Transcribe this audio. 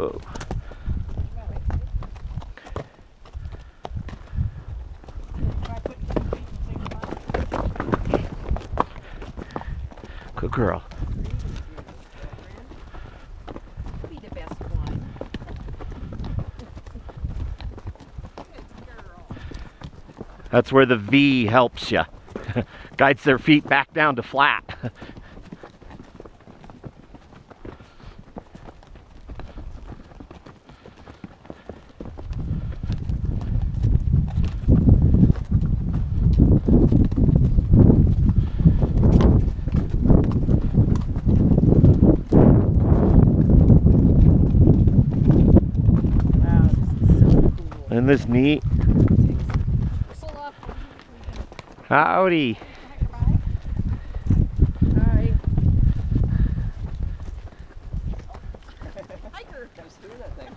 Whoa. Good girl. Be the best one. That's where the V helps you. Guides their feet back down to flat. Isn't this neat? Howdy. Hi. Hiker. Oh,